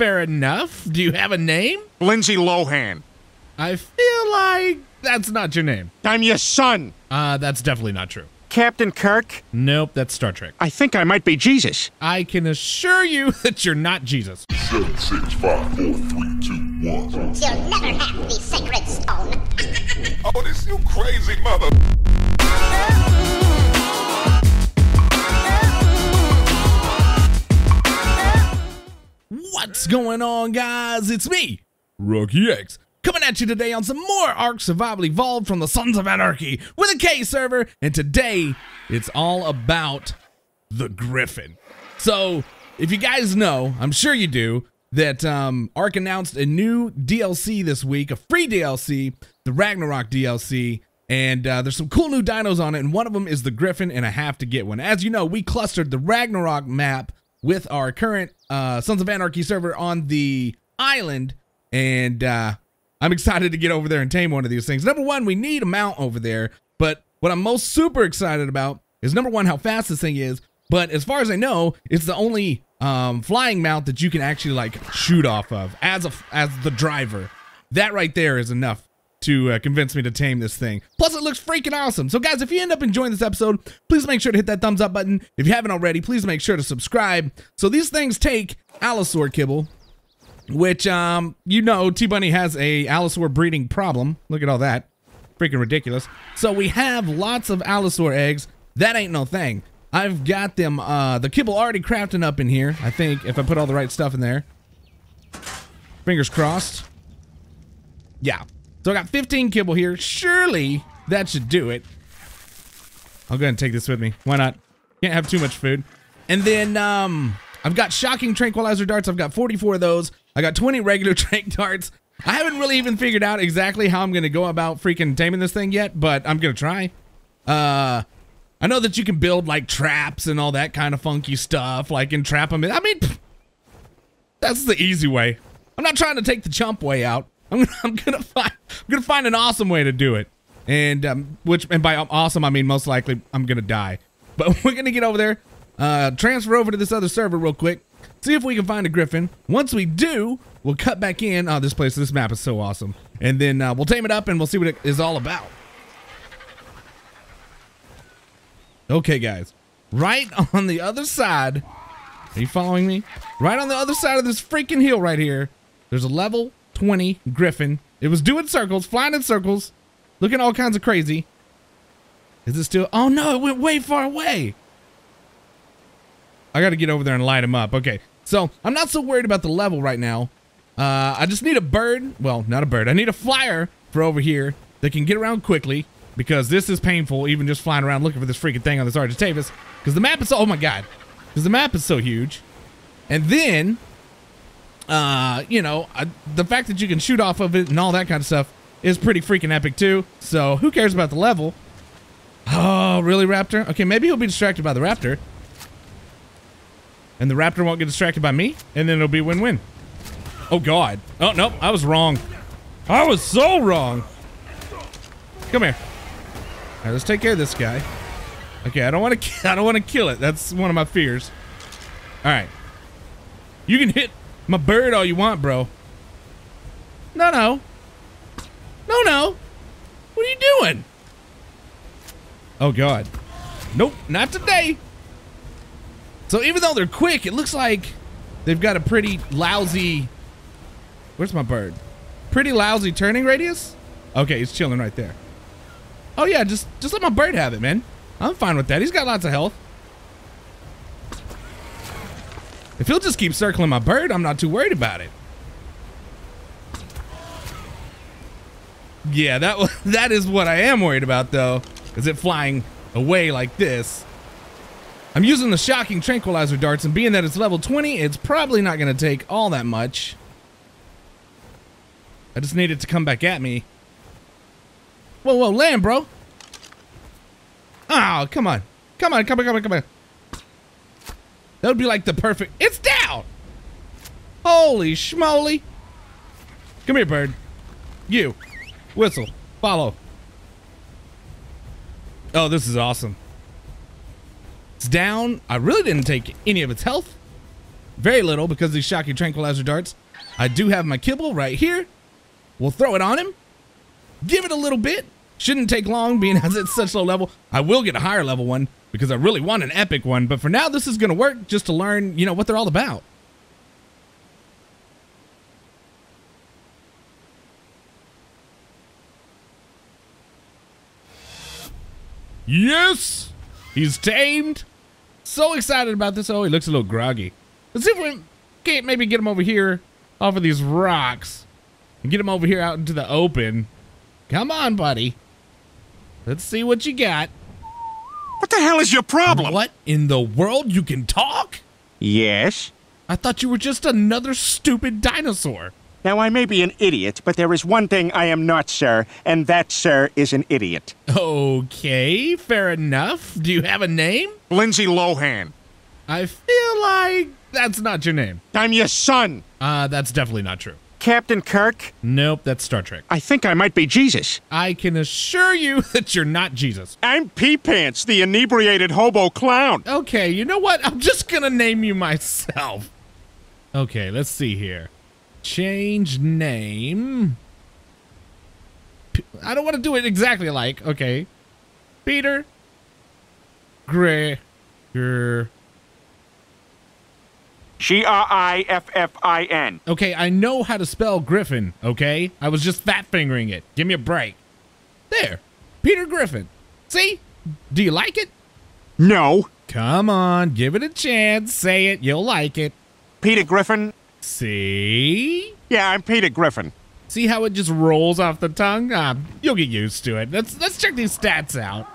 fair enough. Do you have a name? Lindsay Lohan. I feel like that's not your name. I'm your son. Uh, that's definitely not true. Captain Kirk. Nope, that's Star Trek. I think I might be Jesus. I can assure you that you're not Jesus. Seven, six, five, four, three, two, one. You'll never have the sacred stone. Oh, this you crazy mother. Going on, guys? It's me, Rocky X, coming at you today on some more Ark Survival Evolved from the Sons of Anarchy with a K server, and today it's all about the Griffin. So, if you guys know, I'm sure you do, that um, Ark announced a new DLC this week, a free DLC, the Ragnarok DLC, and uh, there's some cool new dinos on it, and one of them is the Griffin, and I have to get one. As you know, we clustered the Ragnarok map with our current uh, Sons of Anarchy server on the island, and uh, I'm excited to get over there and tame one of these things. Number one, we need a mount over there, but what I'm most super excited about is number one, how fast this thing is, but as far as I know, it's the only um, flying mount that you can actually like shoot off of as a as the driver. That right there is enough to uh, convince me to tame this thing. Plus, it looks freaking awesome. So, guys, if you end up enjoying this episode, please make sure to hit that thumbs up button. If you haven't already, please make sure to subscribe. So, these things take Allosaur kibble, which, um, you know, T Bunny has a Allosaur breeding problem. Look at all that. Freaking ridiculous. So, we have lots of Allosaur eggs. That ain't no thing. I've got them, uh, the kibble already crafting up in here, I think, if I put all the right stuff in there. Fingers crossed. Yeah. So I got 15 kibble here. Surely that should do it. I'll go ahead and take this with me. Why not? Can't have too much food. And then um, I've got shocking tranquilizer darts. I've got 44 of those. I got 20 regular trank darts. I haven't really even figured out exactly how I'm going to go about freaking taming this thing yet, but I'm going to try. Uh, I know that you can build like traps and all that kind of funky stuff, like entrap them. I mean, pff, that's the easy way. I'm not trying to take the chump way out. I'm, I'm gonna find I'm gonna find an awesome way to do it, and um, which and by awesome I mean most likely I'm gonna die. But we're gonna get over there, uh, transfer over to this other server real quick, see if we can find a griffin. Once we do, we'll cut back in. Oh, this place, this map is so awesome, and then uh, we'll tame it up and we'll see what it is all about. Okay, guys, right on the other side. Are you following me? Right on the other side of this freaking hill right here. There's a level 20 Griffin. It was doing circles, flying in circles, looking all kinds of crazy. Is it still? Oh no, it went way far away. I got to get over there and light him up. Okay, so I'm not so worried about the level right now. Uh, I just need a bird. Well, not a bird. I need a flyer for over here that can get around quickly because this is painful, even just flying around looking for this freaking thing on this Argentavis. Because the map is, oh my God, because the map is so huge. And then uh, you know, the fact that you can shoot off of it and all that kind of stuff is pretty freaking epic too. So who cares about the level? Oh, really, Raptor? Okay, maybe he'll be distracted by the Raptor. And the Raptor won't get distracted by me, and then it'll be win-win. Oh, God. Oh, nope, I was wrong. I was so wrong. Come here. All right, let's take care of this guy. Okay, I don't want to. I don't want to kill it. That's one of my fears. All right. You can hit my bird all you want, bro. No, no. No, no. What are you doing? Oh, God. Nope, not today. So even though they're quick, it looks like they've got a pretty lousy... Where's my bird? Pretty lousy turning radius? Okay, he's chilling right there. Oh, yeah, just, just let my bird have it, man. I'm fine with that. He's got lots of health. If he'll just keep circling my bird, I'm not too worried about it. Yeah, that that is what I am worried about though. Is it flying away like this? I'm using the shocking tranquilizer darts and being that it's level 20, it's probably not going to take all that much. I just need it to come back at me. Whoa, whoa, land, bro. Oh, come on. Come on, come on, come on, come on. That would be like the perfect. It's down. Holy schmoly. Come here, bird. You. Whistle. Follow. Oh, this is awesome. It's down. I really didn't take any of its health. Very little because these shocking tranquilizer darts. I do have my kibble right here. We'll throw it on him. Give it a little bit. Shouldn't take long being as it's such low level. I will get a higher level one because I really want an epic one. But for now, this is going to work just to learn, you know, what they're all about. Yes! He's tamed. So excited about this. Oh, he looks a little groggy. Let's see if we can't maybe get him over here off of these rocks and get him over here out into the open. Come on, buddy. Let's see what you got. What the hell is your problem? What in the world? You can talk? Yes. I thought you were just another stupid dinosaur. Now, I may be an idiot, but there is one thing I am not, sir, and that, sir, is an idiot. Okay, fair enough. Do you have a name? Lindsay Lohan. I feel like that's not your name. I'm your son. Uh, that's definitely not true. Captain Kirk, Nope, that's Star Trek. I think I might be Jesus. I can assure you that you're not Jesus. I'm Pee Pants, the inebriated hobo clown. Okay, you know what? I'm just gonna name you myself. Okay, let's see here. Change name. I don't want to do it exactly like. Okay, Peter. Gray. Gr- G R I F F I N. Okay, I know how to spell Griffin. Okay, I was just fat fingering it. Give me a break. There, Peter Griffin. See? Do you like it? No. Come on, give it a chance. Say it. You'll like it. Peter Griffin? See? Yeah, I'm Peter Griffin. See how it just rolls off the tongue? Ah, you'll get used to it. Let's let's check these stats out.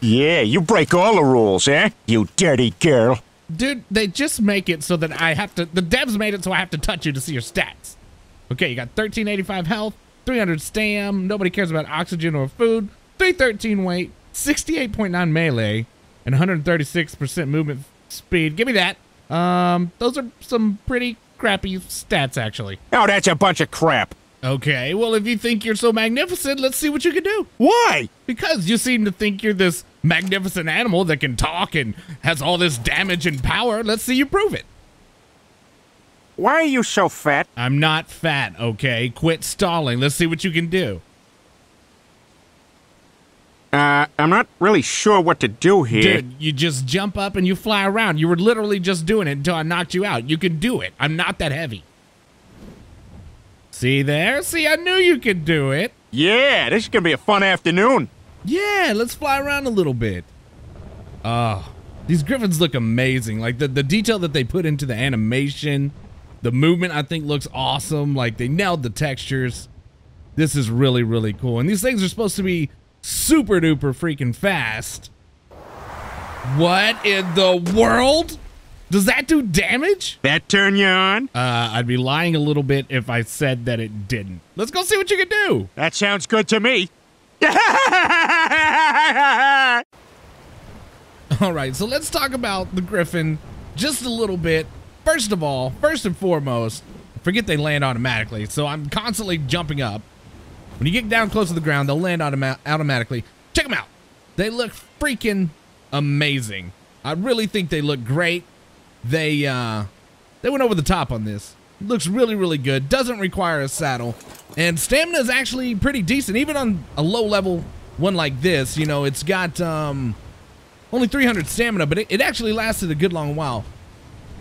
Yeah, you break all the rules, eh? You dirty girl. Dude, they just make it so that I have to the devs made it so I have to touch you to see your stats. Okay, you got 1385 health, 300 stam, nobody cares about oxygen or food, 313 weight, 68.9 melee, and 136% movement speed. Give me that. Um, those are some pretty crappy stats actually. Oh, that's a bunch of crap. Okay, well, if you think you're so magnificent, let's see what you can do. Why? Because you seem to think you're this magnificent animal that can talk and has all this damage and power. Let's see you prove it. Why are you so fat? I'm not fat, okay? Quit stalling. Let's see what you can do. Uh, I'm not really sure what to do here. Dude, you just jump up and you fly around. You were literally just doing it until I knocked you out. You can do it. I'm not that heavy. See there? See, I knew you could do it. Yeah, this is gonna be a fun afternoon. Yeah, let's fly around a little bit. Oh, these griffins look amazing. Like the, the detail that they put into the animation, the movement I think looks awesome. Like they nailed the textures. This is really, really cool. And these things are supposed to be super duper freaking fast. What in the world? Does that do damage? That turn you on? Uh, I'd be lying a little bit if I said that it didn't. Let's go see what you can do. That sounds good to me. All right, so let's talk about the Griffin just a little bit. First of all, first and foremost, forget they land automatically, so I'm constantly jumping up. When you get down close to the ground, they'll land automa automatically. Check them out. They look freaking amazing. I really think they look great. They uh, they went over the top on this. Looks really, really good. Doesn't require a saddle. And stamina is actually pretty decent, even on a low level one like this. You know, it's got um, only 300 stamina, but it, it actually lasted a good long while.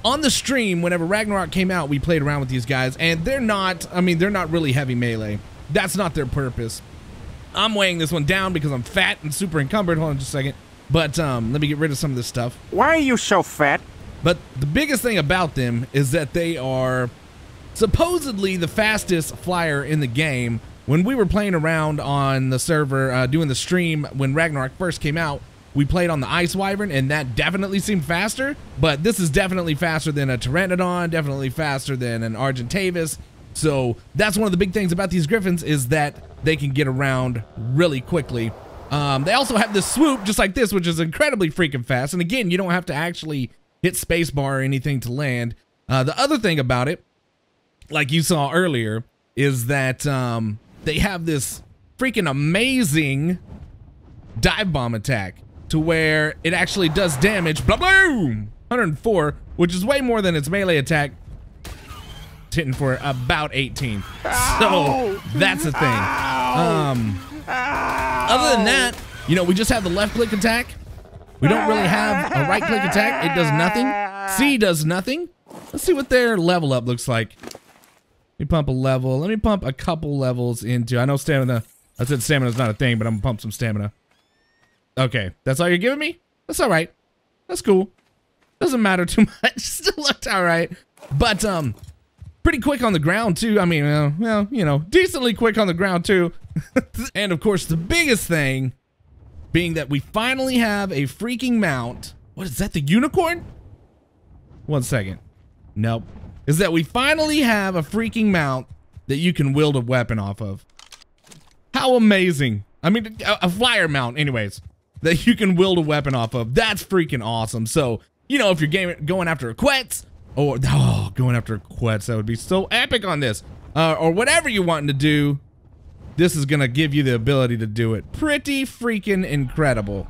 On the stream, whenever Ragnarok came out, we played around with these guys, and they're not, I mean, they're not really heavy melee. That's not their purpose. I'm weighing this one down because I'm fat and super encumbered. Hold on just a second. But um, let me get rid of some of this stuff. Why are you so fat? But the biggest thing about them is that they are supposedly the fastest flyer in the game. When we were playing around on the server, uh, doing the stream when Ragnarok first came out, we played on the Ice Wyvern, and that definitely seemed faster. But this is definitely faster than a Pteranodon, definitely faster than an Argentavis. So that's one of the big things about these Griffins is that they can get around really quickly. Um, they also have this swoop just like this, which is incredibly freaking fast. And again, you don't have to actually hit spacebar or anything to land. Uh, the other thing about it, like you saw earlier, is that um, they have this freaking amazing dive bomb attack to where it actually does damage. Blah boom! 104, which is way more than its melee attack. Hitting for about 18. So that's a thing. Um, other than that, you know, we just have the left click attack. We don't really have a right click attack. It does nothing. C does nothing. Let's see what their level up looks like. Let me pump a level. Let me pump a couple levels into. I know stamina. I said stamina's not a thing, but I'm gonna pump some stamina. Okay, that's all you're giving me? That's all right. That's cool. Doesn't matter too much. Still looked all right. But, um, pretty quick on the ground, too. I mean, uh, well, you know, decently quick on the ground, too. and, of course, the biggest thing being that we finally have a freaking mount. What is that, the unicorn? One second. Nope. Is that we finally have a freaking mount that you can wield a weapon off of. How amazing. I mean, a, flyer mount, anyways, that you can wield a weapon off of. That's freaking awesome. So, you know, if you're game, going after a Quetz, or, oh, going after a Quetz, that would be so epic on this. Uh, or whatever you're wanting to do, this is going to give you the ability to do it. Pretty freaking incredible.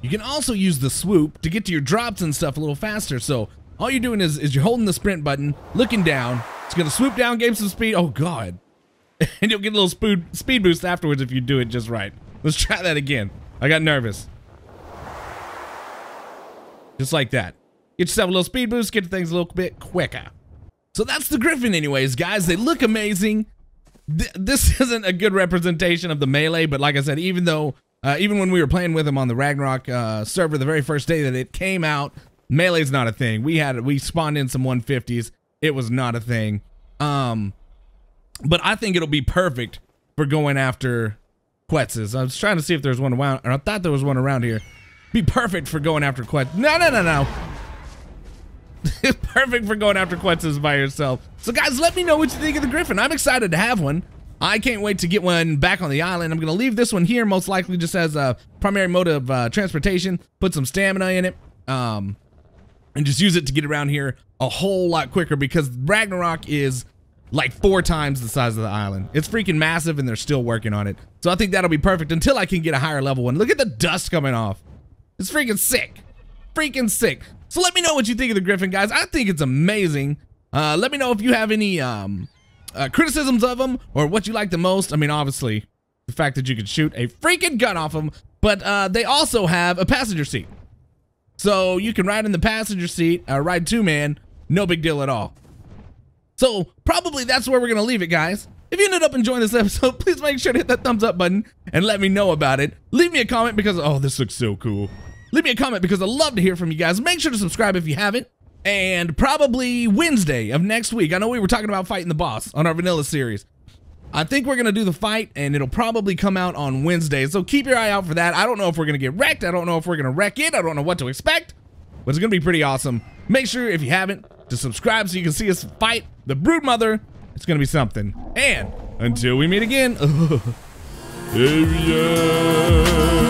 You can also use the swoop to get to your drops and stuff a little faster. So all you're doing is, is you're holding the sprint button, looking down. It's going to swoop down, gain some speed. Oh, God. and you'll get a little speed, speed boost afterwards if you do it just right. Let's try that again. I got nervous. Just like that. Get yourself a little speed boost, get things a little bit quicker. So that's the Griffin anyways, guys. They look amazing. Th this isn't a good representation of the Melee, but like I said, even though, uh, even when we were playing with them on the Ragnarok uh, server the very first day that it came out, Melee's not a thing. We had, we spawned in some 150s. It was not a thing. Um, but I think it'll be perfect for going after Quetzes. I was trying to see if there's one around, or I thought there was one around here. Be perfect for going after Quetz. No, no, no, no. perfect for going after Quetzes by yourself. So guys, let me know what you think of the Griffin. I'm excited to have one. I can't wait to get one back on the island. I'm going to leave this one here, most likely just as a primary mode of uh, transportation. Put some stamina in it. Um, and just use it to get around here a whole lot quicker because Ragnarok is like four times the size of the island. It's freaking massive and they're still working on it. So I think that'll be perfect until I can get a higher level one. Look at the dust coming off. It's freaking sick. Freaking sick. So let me know what you think of the Griffin, guys. I think it's amazing. Uh, let me know if you have any um, uh, criticisms of them or what you like the most. I mean, obviously, the fact that you can shoot a freaking gun off them, but uh, they also have a passenger seat. So you can ride in the passenger seat, uh, ride two man, no big deal at all. So probably that's where we're to leave it, guys. If you ended up enjoying this episode, please make sure to hit that thumbs up button and let me know about it. Leave me a comment because, oh, this looks so cool. Leave me a comment because I'd love to hear from you guys. Make sure to subscribe if you haven't. And probably Wednesday of next week. I know we were talking about fighting the boss on our vanilla series. I think we're going to do the fight and it'll probably come out on Wednesday. So keep your eye out for that. I don't know if we're going to get wrecked. I don't know if we're going to wreck it. I don't know what to expect. But it's going to be pretty awesome. Make sure if you haven't to subscribe so you can see us fight the Brood Mother. It's going to be something. And until we meet again.